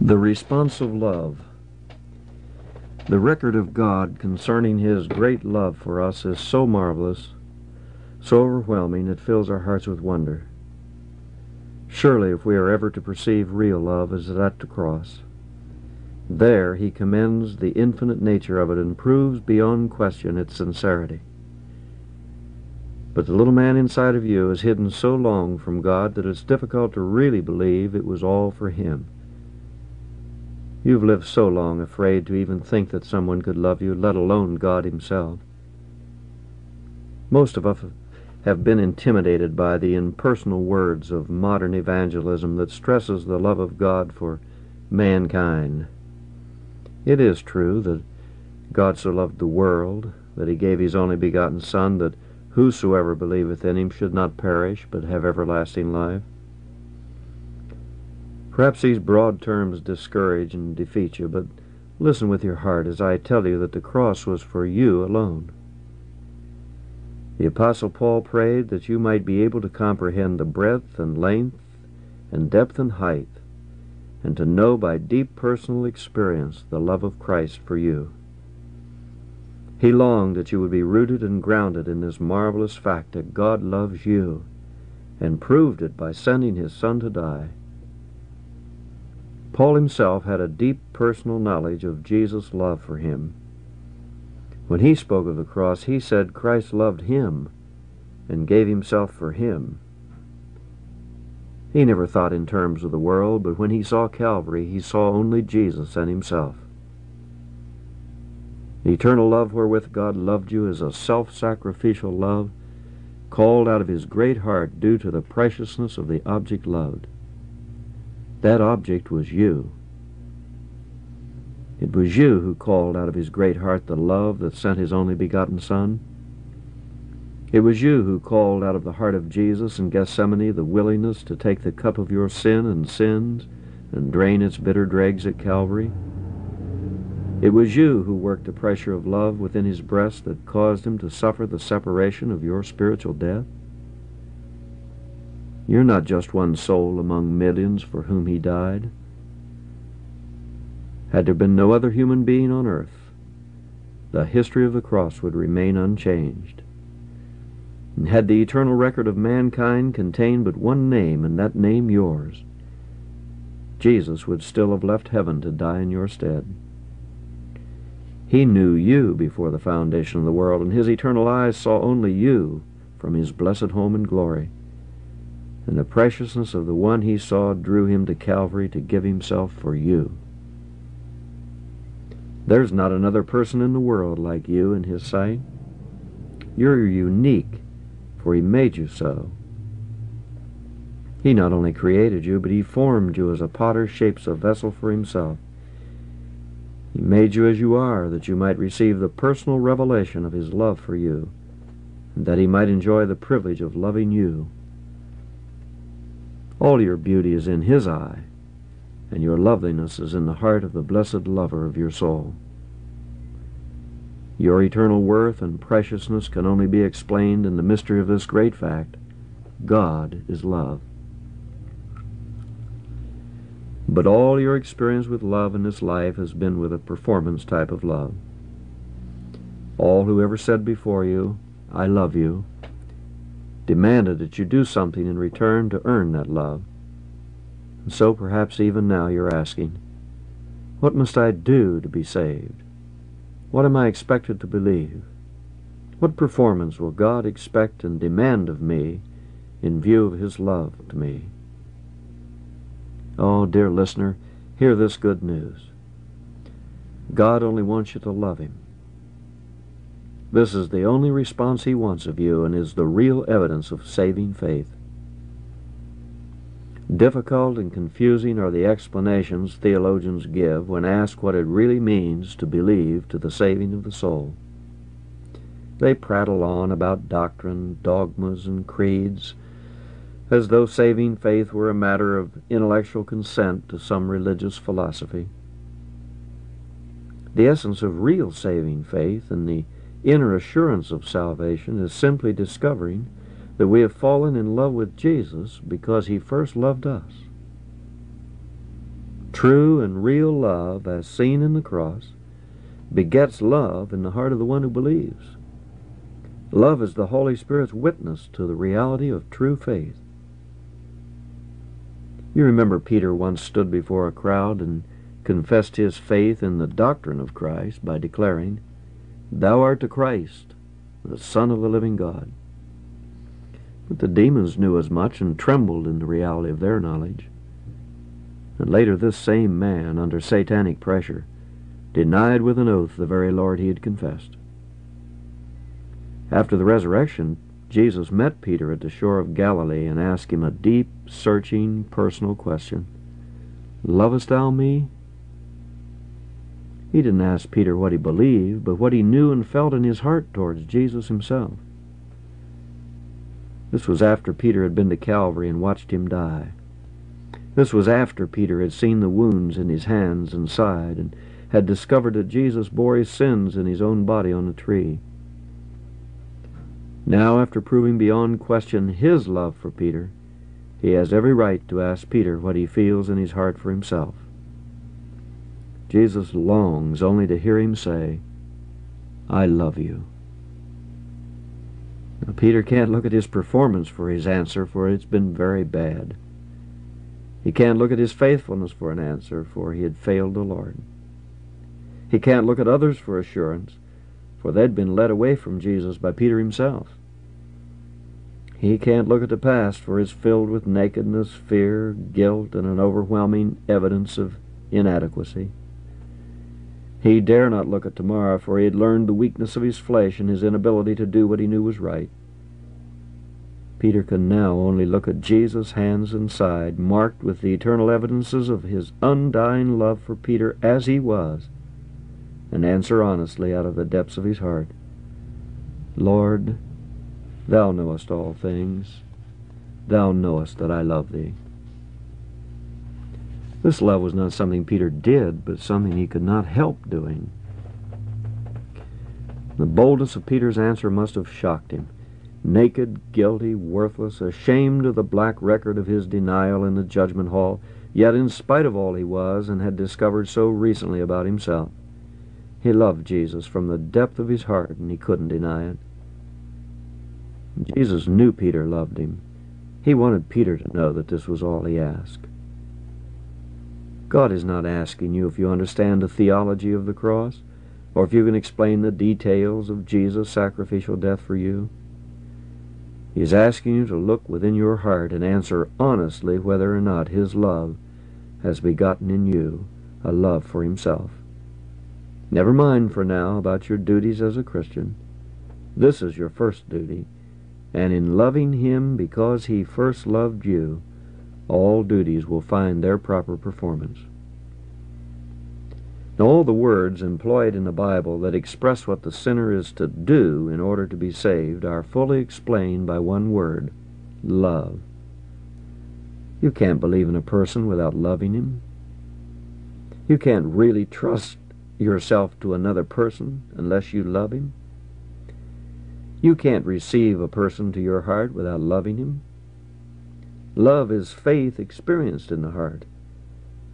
The response of love. The record of God concerning His great love for us is so marvelous, so overwhelming, it fills our hearts with wonder. Surely, if we are ever to perceive real love, it is at the cross. There he commends the infinite nature of it and proves beyond question its sincerity. But the little man inside of you is hidden so long from God that it's difficult to really believe it was all for him. You've lived so long afraid to even think that someone could love you, let alone God himself. Most of us have been intimidated by the impersonal words of modern evangelism that stresses the love of God for mankind. It is true that God so loved the world that he gave his only begotten Son, that whosoever believeth in him should not perish, but have everlasting life. Perhaps these broad terms discourage and defeat you, but listen with your heart as I tell you that the cross was for you alone. The Apostle Paul prayed that you might be able to comprehend the breadth and length and depth and height and to know by deep personal experience the love of Christ for you. He longed that you would be rooted and grounded in this marvelous fact that God loves you, and proved it by sending his Son to die. Paul himself had a deep personal knowledge of Jesus' love for him. When he spoke of the cross, he said Christ loved him and gave himself for him. He never thought in terms of the world, but when he saw Calvary, he saw only Jesus and himself. The eternal love wherewith God loved you is a self-sacrificial love called out of his great heart due to the preciousness of the object loved. That object was you. It was you who called out of his great heart the love that sent his only begotten Son. It was you who called out of the heart of Jesus in Gethsemane the willingness to take the cup of your sin and sins and drain its bitter dregs at Calvary. It was you who worked the pressure of love within his breast that caused him to suffer the separation of your spiritual death. You're not just one soul among millions for whom he died. Had there been no other human being on earth, the history of the cross would remain unchanged. And had the eternal record of mankind contained but one name, and that name yours, Jesus would still have left heaven to die in your stead. He knew you before the foundation of the world, and his eternal eyes saw only you from his blessed home in glory. And the preciousness of the one he saw drew him to Calvary to give himself for you. There's not another person in the world like you in his sight. You're unique for he made you so. He not only created you, but he formed you as a potter shapes a vessel for himself. He made you as you are, that you might receive the personal revelation of his love for you, and that he might enjoy the privilege of loving you. All your beauty is in his eye, and your loveliness is in the heart of the blessed lover of your soul. Your eternal worth and preciousness can only be explained in the mystery of this great fact God is love. But all your experience with love in this life has been with a performance type of love. All who ever said before you, I love you, demanded that you do something in return to earn that love. And so perhaps even now you're asking, What must I do to be saved? What am I expected to believe? What performance will God expect and demand of me in view of His love to me? Oh, dear listener, hear this good news. God only wants you to love Him. This is the only response He wants of you and is the real evidence of saving faith. Difficult and confusing are the explanations theologians give when asked what it really means to believe to the saving of the soul. They prattle on about doctrine, dogmas, and creeds, as though saving faith were a matter of intellectual consent to some religious philosophy. The essence of real saving faith and the inner assurance of salvation is simply discovering that we have fallen in love with Jesus because he first loved us. True and real love, as seen in the cross, begets love in the heart of the one who believes. Love is the Holy Spirit's witness to the reality of true faith. You remember Peter once stood before a crowd and confessed his faith in the doctrine of Christ by declaring, Thou art the Christ, the Son of the living God. But the demons knew as much and trembled in the reality of their knowledge. And later this same man, under satanic pressure, denied with an oath the very Lord he had confessed. After the resurrection, Jesus met Peter at the shore of Galilee and asked him a deep, searching, personal question. Lovest thou me? He didn't ask Peter what he believed, but what he knew and felt in his heart towards Jesus himself. This was after Peter had been to Calvary and watched him die. This was after Peter had seen the wounds in his hands and side and had discovered that Jesus bore his sins in his own body on the tree. Now, after proving beyond question his love for Peter, he has every right to ask Peter what he feels in his heart for himself. Jesus longs only to hear him say, I love you. Now, Peter can't look at his performance for his answer, for it's been very bad. He can't look at his faithfulness for an answer, for he had failed the Lord. He can't look at others for assurance, for they'd been led away from Jesus by Peter himself. He can't look at the past, for it's filled with nakedness, fear, guilt, and an overwhelming evidence of inadequacy. He dare not look at tomorrow, for he had learned the weakness of his flesh and his inability to do what he knew was right. Peter can now only look at Jesus' hands and side, marked with the eternal evidences of his undying love for Peter as he was, and answer honestly out of the depths of his heart, Lord, Thou knowest all things. Thou knowest that I love thee. This love was not something Peter did, but something he could not help doing. The boldness of Peter's answer must have shocked him. Naked, guilty, worthless, ashamed of the black record of his denial in the judgment hall, yet in spite of all he was and had discovered so recently about himself, he loved Jesus from the depth of his heart, and he couldn't deny it. Jesus knew Peter loved him. He wanted Peter to know that this was all he asked. God is not asking you if you understand the theology of the cross, or if you can explain the details of Jesus' sacrificial death for you. He is asking you to look within your heart and answer honestly whether or not His love has begotten in you a love for Himself. Never mind for now about your duties as a Christian. This is your first duty, and in loving him because he first loved you, all duties will find their proper performance. Now, all the words employed in the Bible that express what the sinner is to do in order to be saved are fully explained by one word love. You can't believe in a person without loving him. You can't really trust yourself to another person unless you love him. You can't receive a person to your heart without loving him. Love is faith experienced in the heart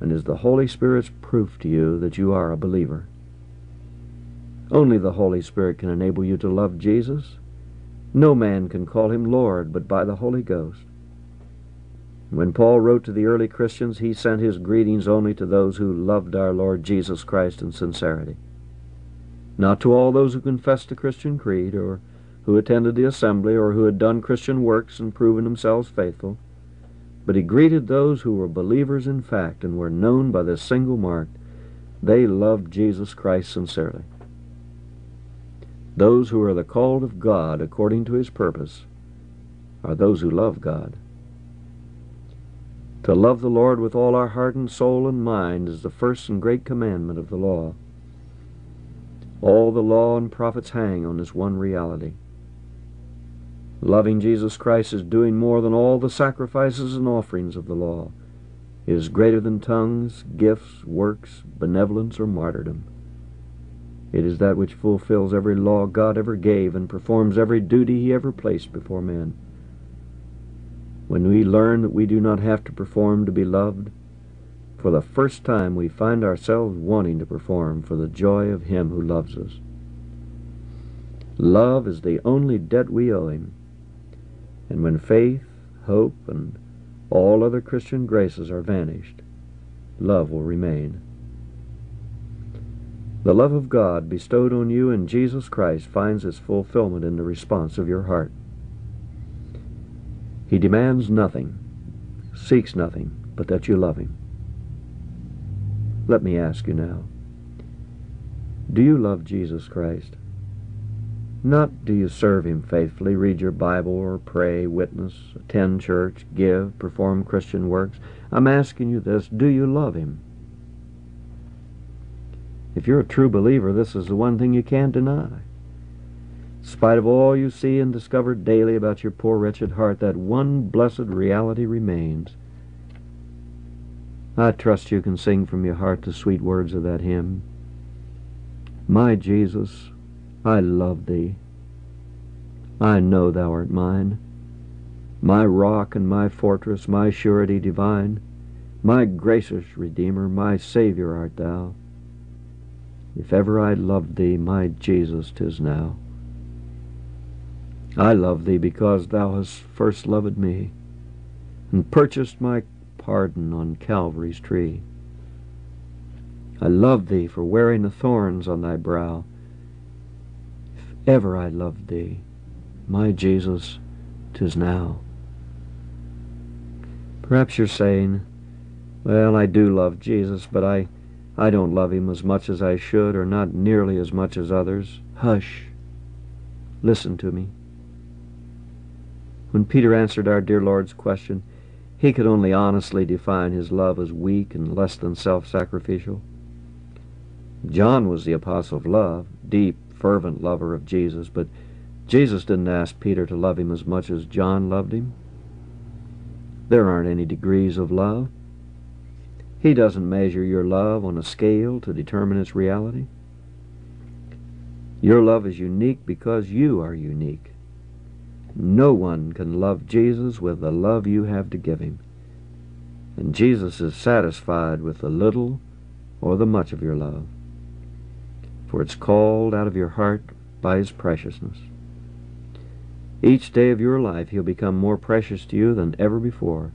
and is the Holy Spirit's proof to you that you are a believer. Only the Holy Spirit can enable you to love Jesus. No man can call him Lord but by the Holy Ghost. When Paul wrote to the early Christians, he sent his greetings only to those who loved our Lord Jesus Christ in sincerity. Not to all those who confessed the Christian creed or who attended the assembly or who had done Christian works and proven themselves faithful, but he greeted those who were believers in fact and were known by this single mark they loved Jesus Christ sincerely. Those who are the called of God according to his purpose are those who love God. To love the Lord with all our heart and soul and mind is the first and great commandment of the law. All the law and prophets hang on this one reality. Loving Jesus Christ is doing more than all the sacrifices and offerings of the law. It is greater than tongues, gifts, works, benevolence, or martyrdom. It is that which fulfills every law God ever gave and performs every duty he ever placed before men. When we learn that we do not have to perform to be loved, for the first time we find ourselves wanting to perform for the joy of Him who loves us. Love is the only debt we owe Him. And when faith, hope, and all other Christian graces are vanished, love will remain. The love of God bestowed on you in Jesus Christ finds its fulfillment in the response of your heart. He demands nothing, seeks nothing, but that you love Him. Let me ask you now, do you love Jesus Christ? Not do you serve Him faithfully, read your Bible, or pray, witness, attend church, give, perform Christian works. I'm asking you this do you love Him? If you're a true believer, this is the one thing you can't deny. In spite of all you see and discover daily about your poor wretched heart, that one blessed reality remains. I trust you can sing from your heart the sweet words of that hymn. My Jesus, I love thee. I know thou art mine. My rock and my fortress, my surety divine, my gracious Redeemer, my Savior art thou. If ever I loved thee, my Jesus, 'tis now. I love thee because thou hast first loved me, and purchased my pardon on Calvary's tree. I love thee for wearing the thorns on thy brow, ever I loved thee, my Jesus, tis now. Perhaps you're saying, well, I do love Jesus, but I, I don't love him as much as I should, or not nearly as much as others. Hush. Listen to me. When Peter answered our dear Lord's question, he could only honestly define his love as weak and less than self-sacrificial. John was the apostle of love, deep, fervent lover of Jesus, but Jesus didn't ask Peter to love him as much as John loved him. There aren't any degrees of love. He doesn't measure your love on a scale to determine its reality. Your love is unique because you are unique. No one can love Jesus with the love you have to give him. And Jesus is satisfied with the little or the much of your love for it's called out of your heart by his preciousness. Each day of your life he'll become more precious to you than ever before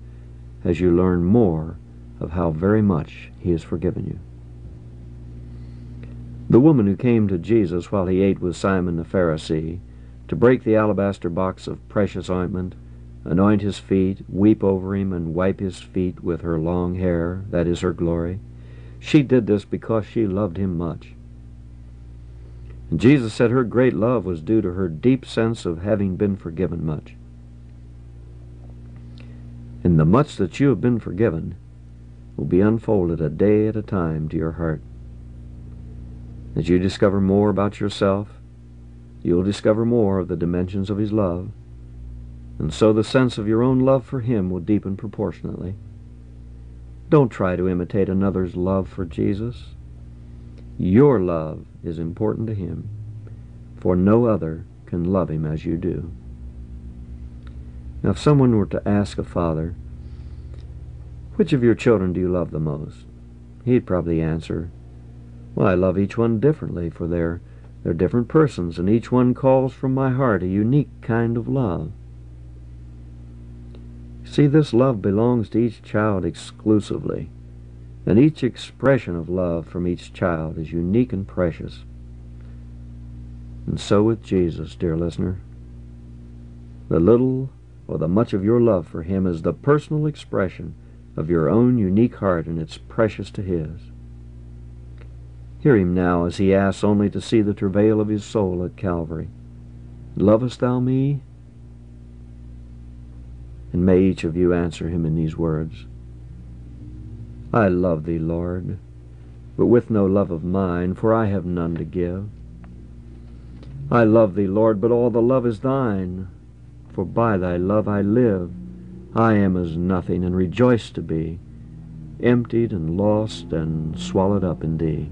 as you learn more of how very much he has forgiven you. The woman who came to Jesus while he ate with Simon the Pharisee to break the alabaster box of precious ointment, anoint his feet, weep over him, and wipe his feet with her long hair, that is her glory, she did this because she loved him much. Jesus said her great love was due to her deep sense of having been forgiven much. And the much that you have been forgiven will be unfolded a day at a time to your heart. As you discover more about yourself, you'll discover more of the dimensions of His love, and so the sense of your own love for Him will deepen proportionately. Don't try to imitate another's love for Jesus. Your love is important to him, for no other can love him as you do. Now, if someone were to ask a father, which of your children do you love the most? He'd probably answer, Well, I love each one differently, for they're, they're different persons, and each one calls from my heart a unique kind of love. See, this love belongs to each child exclusively and each expression of love from each child is unique and precious. And so with Jesus, dear listener. The little or the much of your love for him is the personal expression of your own unique heart, and it's precious to his. Hear him now as he asks only to see the travail of his soul at Calvary. Lovest thou me? And may each of you answer him in these words. I love thee, Lord, but with no love of mine, for I have none to give. I love thee, Lord, but all the love is thine, for by thy love I live. I am as nothing, and rejoice to be, emptied and lost and swallowed up in thee.